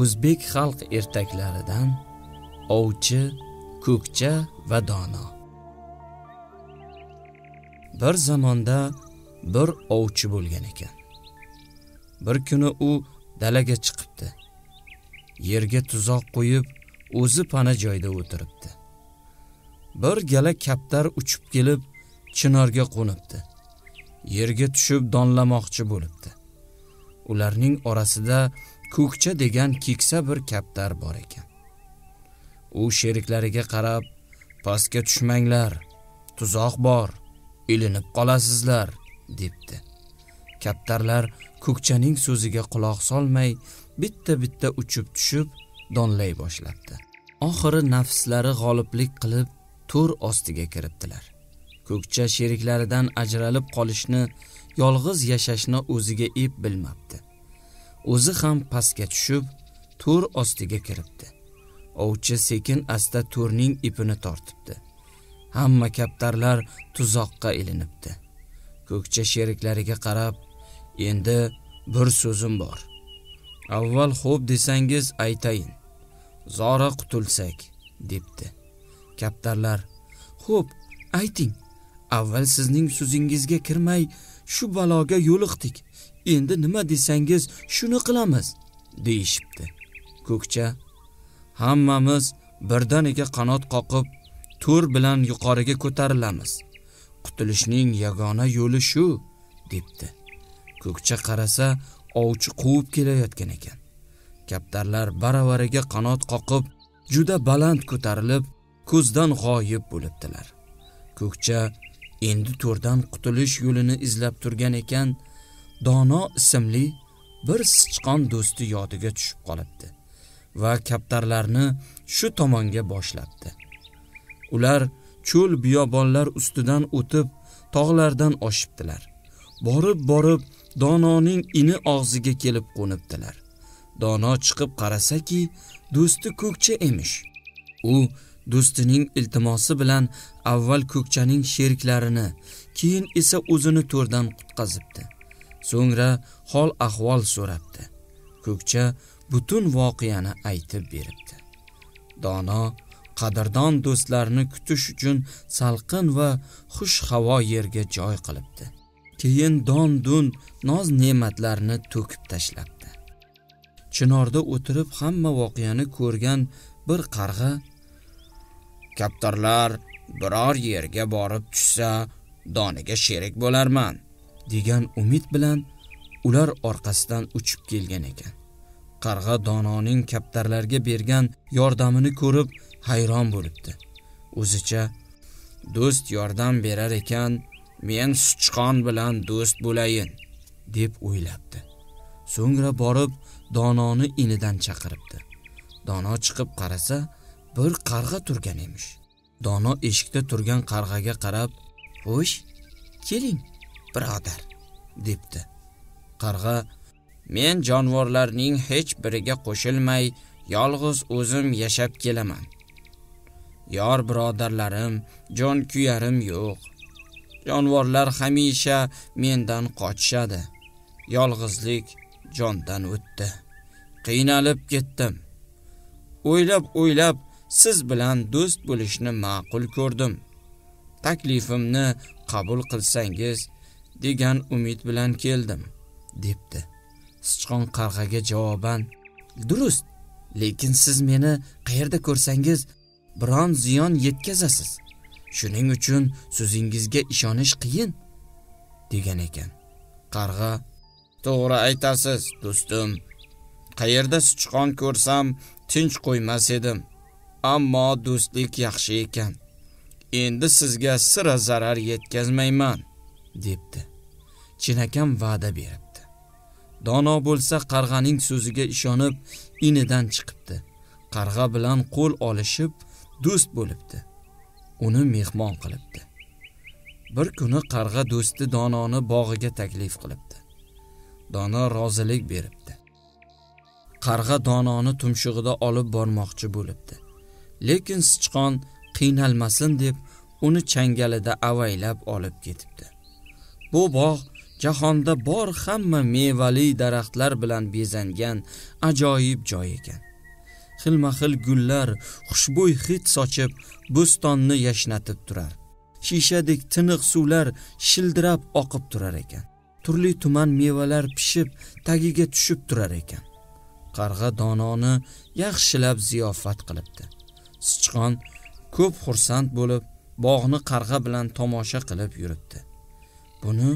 o'zbek xalq ertaklaridan ovchi ko'kcha va dono. Bir zamonda bir ovchi bo'lgan ekan. Bir kuni u dalaga chiqibdi. Yerga tuzoq qo'yib o'zi pana joyda o'tiribdi. Bir gala kaptar uchib kelib chinorga qo'nibdi. Yerga tushib donlamoqchi bo'libdi. Ularning orasida ko'kcha degan keksa bir kaptar bor ekan. U sheriklariga qarab pastga tushmanglar tuzoq bor ilinib qolasizlar debdi. Kaptarlar ko'kchaning so'ziga quloq solmay bitta bitta uchib tushib donlay boshlabdi oxiri nafslari g'oliblik qilib to'r ostiga kiribdilar ko'kcha sheriklaridan ajralib qolishni yolg'iz yashashni o'ziga ep bilmabdi. O'zi ham pastga tushib to'r ostiga kiribdi. Ovchi sekin asta to'rning ipini tortibdi. Hamma kaptarlar tuzoqqa ilinibdi. Ko'kcha sheriklariga qarab endi bir so'zim bor. Avval xo'p desangiz aytayin. Zora qutulsak debdi. Kaptarlar xo'p ayting. Avval sizning so'zingizga kirmay shu baloga yo'liqdik. Endi nima desangiz shuni qilamiz deyishibdi. Ko'kcha hammamiz birdaniga qanot qoqib to'r bilan yuqoriga ko'tarilamiz. Qutulishning yagona yo'li shu debdi. Ko'kcha qarasa ovchi quvib kelayotgan ekan. Kaptarlar baravariga qanot qoqib juda baland ko'tarilib ko'zdan g'oyib bo'libdilar. Ko'kcha endi to'rdan qutulish yo'lini izlab turgan ekan dono ismli bir sichqon do'sti yodiga tushib qolibdi va kaptarlarni shu tomonga boshlabdi. Ular cho'l biyobonlar ustidan o'tib tog'lardan oshibdilar. Borib borib dononing ini og'ziga kelib qo'nibdilar. Dono chiqib qarasaki do'sti ko'kcha emish. U do'stining iltimosi bilan avval ko'kchaning sheriklarini keyin esa o'zini to'rdan qutqazibdi. So'ngra hol ahvol so'rabdi. Ko'kcha butun voqeani aytib beribdi. Dono qadrdon do'stlarni kutish uchun salqin va xush havo yerga joy qilibdi. Keyin don dun noz ne'matlarni to'kib tashlabdi. Chinorda o'tirib hamma voqeani ko'rgan bir qarg'a kaptarlar biror yerga borib tushsa doniga sherik bo'larman. Degan umid bilan ular orqasidan uchib kelgan ekan. Qarg'a dononing kaptarlarga bergan yordamini ko'rib hayron bo'libdi. O'zicha do'st yordam berar ekan men sichqon bilan do'st bo'layin deb o'ylabdi. So'ngra borib dononi inidan chaqiribdi. Dono chiqib qarasa bir qarg'a turgan emish. Dono eshikda turgan qarg'aga qarab xo'sh keling birodar debdi. Qarg'a men jonivorlarning hech biriga qo'shilmay yolg'iz o'zim yashab kelaman. Yor birodarlarim jon kuyarim yo'q. Jonivorlar hamisha mendan qochishadi. Yolg'izlik jondan o'tdi. Qiynalib ketdim. O'ylab o'ylab siz bilan do'st bo'lishni ma'qul ko'rdim. Taklifimni qabul qilsangiz degan umid bilan keldim debdi. Sichqon qarg'aga javoban durust lekin siz meni qayerda ko'rsangiz biron ziyon yetkazasiz. Shuning uchun so'zingizga ishonish qiyin degan ekan. Qarg'a to'g'ri aytasiz do'stim. Qayerda sichqon ko'rsam tinch qo'ymas edim ammo do'stlik yaxshi ekan. Endi sizga sira zarar yetkazmayman debdi. Chinakam va'da beribdi. Dono bo'lsa qarg'aning so'ziga ishonib inidan chiqibdi. Qarg'a bilan qo'l olishib do'st bo'libdi. Uni mehmon qilibdi. Bir kuni qarg'a do'sti dononi bog'iga taklif qilibdi. Dono rozilik beribdi. Qarg'a dononi tumshug'ida olib bormoqchi bo'libdi. Lekin sichqon qiynalmasin deb uni changalida avaylab olib ketibdi. Bu bog' jahonda bor hamma mevali daraxtlar bilan bezangan ajoyib joy ekan. Xilma xil gullar xushbo'y hid sochib bo'stonni yashnatib turar. Shishadek tiniq suvlar shildirab oqib turar ekan. Turli tuman mevalar pishib tagiga tushib turar ekan. Qarg'a dononi yaxshilab ziyofat qilibdi. Sichqon ko'p xursand bo'lib bog'ni qarg'a bilan tomosha qilib yuribdi. Buni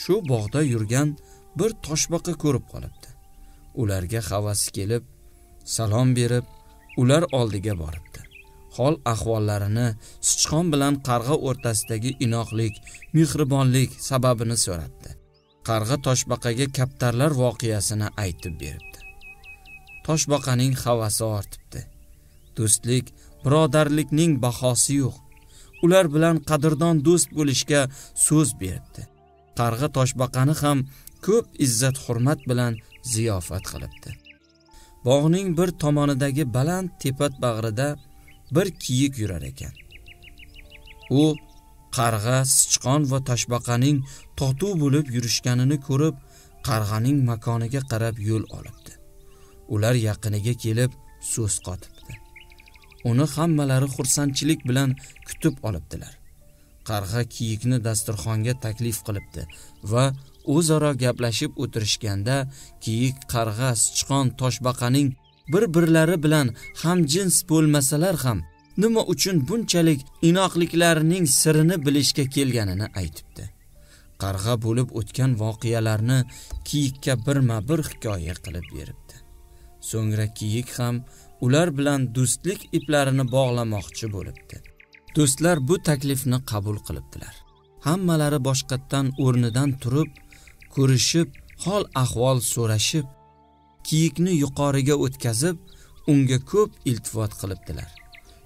shu bog'da yurgan bir toshbaqa ko'rib qolibdi. Ularga havasi kelib salom berib ular oldiga boribdi. Hol ahvollarini sichqon bilan qarg'a o'rtasidagi inoqlik mehribonlik sababini so'rabdi qarg'a toshbaqaga kaptarlar voqeasini aytib beribdi. Toshbaqaning havasi ortibdi. Do'stlik birodarlikning bahosi yo'q. Ular bilan qadrdon do'st bo'lishga so'z beribdi. Qarg'a toshbaqani ham ko'p izzat hurmat bilan ziyofat qilibdi. Bog'ning bir tomonidagi baland tepat bag'rida bir kiyik yurar ekan. U qarg'a sichqon va toshbaqaning totuv bo'lib yurishganini ko'rib qarg'aning makoniga qarab yo'l olibdi. Ular yaqiniga kelib so'z qotibdi. Uni hammalari xursandchilik bilan kutib olibdilar. Qarg'a kiyikni dasturxonga taklif qilibdi va o'zaro gaplashib o'tirishganda kiyik qarg'a sichqon toshbaqaning bir birlari bilan ham jins bo'lmasalar ham nima uchun bunchalik inoqliklarining sirini bilishga kelganini aytibdi. Qarg'a bo'lib o'tgan voqealarni kiyikka birma bir hikoya qilib beribdi. So'ngra kiyik ham ular bilan do'stlik iplarini bog'lamoqchi bo'libdi. Do'stlar bu taklifni qabul qilibdilar. Hammalari boshqatdan o'rnidan turib ko'rishib hol ahvol so'rashib kiyikni yuqoriga o'tkazib unga ko'p iltifot qilibdilar.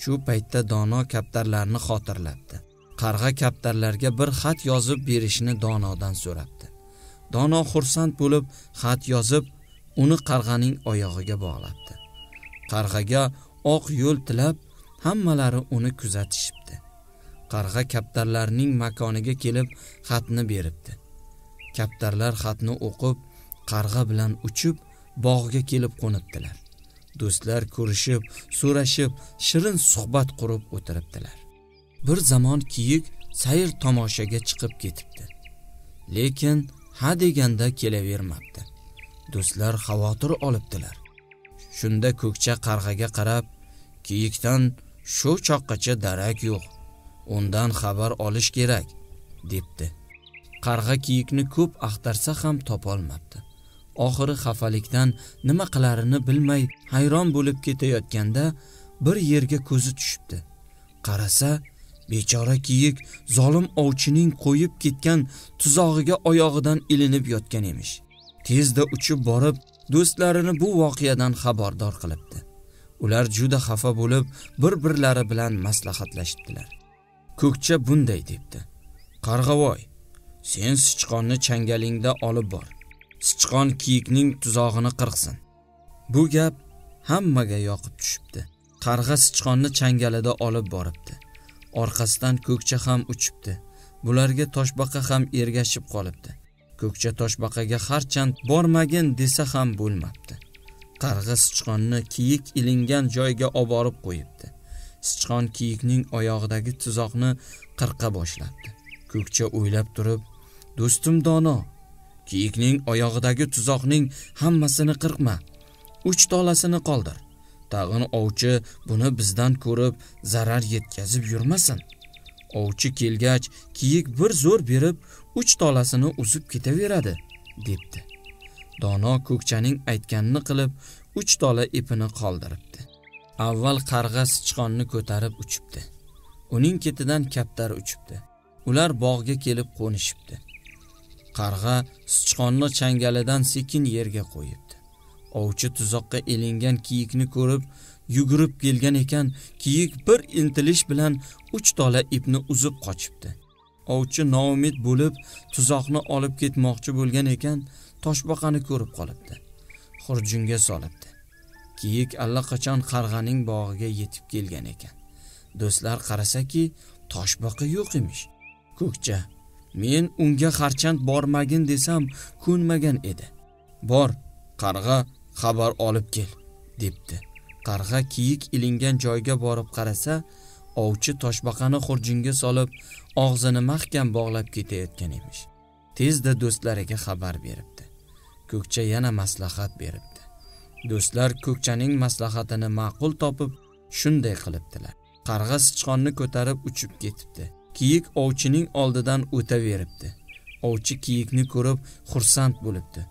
Shu paytda dono kaptarlarni xotirlabdi qarg'a kaptarlarga bir xat yozib berishni donodan so'rabdi. Dono xursand bo'lib xat yozib uni qarg'aning oyog'iga bog'labdi qarg'aga oq yo'l tilab hammalari uni kuzatishibdi. Qarg'a kaptarlarning makoniga kelib xatni beribdi. Kaptarlar xatni o'qib qarg'a bilan uchib bog'ga kelib qo'nibdilar. Do'stlar ko'rishib so'rashib shirin suhbat qurib o'tiribdilar. Bir zamon kiyik sayr tomoshaga chiqib ketibdi. Lekin ha deganda kelavermabdi. Do'stlar xavotir olibdilar. Shunda ko'kcha qarg'aga qarab kiyikdan shu choqqacha darak yo'q undan xabar olish kerak debdi. Qarg'a kiyikni ko'p axtarsa ham topolmabdi. Oxiri xafalikdan nima qilarini bilmay hayron bo'lib ketayotganda bir yerga ko'zi tushibdi. Qarasa bechora kiyik zolim ovchining qo'yib ketgan tuzog'iga oyog'idan ilinib yotgan emish. Tezda uchib borib do'stlarini bu voqeadan xabardor qilib ular juda xafa bo'lib bir birlari bilan maslahatlashibdilar. Ko'kcha bunday debdi. Qarg'avoy sen sichqonni changalingda olib bor. Sichqon kiyikning tuzog'ini qirqsin. Bu gap hammaga yoqib tushibdi. Qarg'a sichqonni changalida olib boribdi. Orqasidan ko'kcha ham uchibdi. Bularga toshbaqa ham ergashib qolibdi. Ko'kcha toshbaqaga harchand bormagin desa ham bo'lmabdi. Qarg'a sichqonni kiyik ilingan joyga olib qo'yibdi. Sichqon kiyikning oyog'idagi tuzoqni qirqa boshlabdi. Ko'kcha o'ylab turib do'stim dono kiyikning oyog'idagi tuzoqning hammasini qirqma uch tolasini qoldir. Tag'in ovchi buni bizdan ko'rib zarar yetkazib yurmasin. Ovchi kelgach kiyik bir zo'r berib uch tolasini uzib ketaveradi debdi. Dono ko'kchaning aytganini qilib uch tola ipini qoldiribdi. Avval qarg'a sichqonni ko'tarib uchibdi. Uning ketidan kaptar uchibdi. Ular bog'ga kelib qo'nishibdi. Qarg'a sichqonni changalidan sekin yerga qo'yibdi. Ovchi tuzoqqa elingan kiyikni ko'rib yugurib kelgan ekan kiyik bir intilish bilan uch tola ipni uzib qochibdi. Ovchi noumid bo'lib tuzoqni olib ketmoqchi bo'lgan ekan toshbaqani ko'rib qolibdi. Xurjunga solibdi. Kiyik allaqachon qarg'aning bog'iga yetib kelgan ekan. Do'stlar qarasaki toshbaqa yo'q emish. Ko'kcha men unga xarchand bormagin desam ko'nmagan edi. Bor qarg'a xabar olib kel debdi. Qarg'a kiyik ilingan joyga borib qarasa ovchi toshbaqani xurjunga solib og'zini mahkam bog'lab ketayotgan emish. Tezda do'stlariga xabar beribdi. Ko'kcha yana maslahat beribdi. Do'stlar ko'kchaning maslahatini ma'qul topib shunday qilibdilar. Qarg'a sichqonni ko'tarib uchib ketibdi. Kiyik ovchining oldidan o'taveribdi. Ovchi kiyikni ko'rib xursand bo'libdi.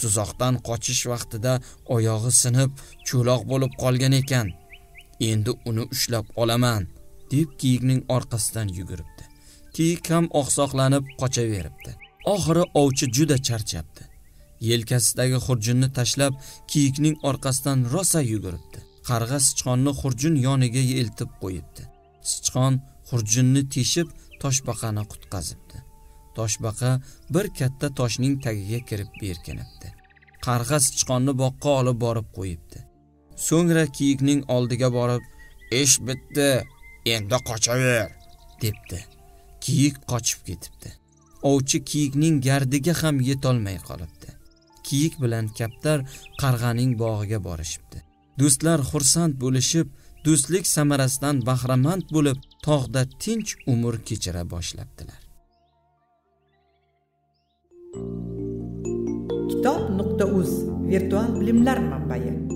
Tuzoqdan qochish vaqtida oyog'i sinib cho'loq bo'lib qolgan ekan. Endi uni ushlab olaman deb kiyikning orqasidan yuguribdi. Kiyik ham oqsoqlanib qochaveribdi. Oxiri ovchi juda charchabdi. Yelkasidagi xurjunni tashlab kiyikning orqasidan rosa yuguribdi. Qarg'a sichqonni xurjun yoniga eltib qo'yibdi. Sichqon xurjunni teshib toshbaqani qutqazibdi. Toshbaqa bir katta toshning tagiga kirib berkinibdi. Qarg'a sichqonni boqqa olib borib qo'yibdi. So'ngra kiyikning oldiga borib ish bitdi endi qochaver debdi. Kiyik qochib ketibdi. Ovchi kiyikning gardiga ham yetolmay qolibdi. Kiyik bilan kaptar qarg'aning bog'iga borishibdi. Do'stlar xursand bo'lishib do'stlik samarasidan bahramand bo'lib tog'da tinch umr kechira boshlabdilar. Kitob nuqta uz virtual bilimlar manbai.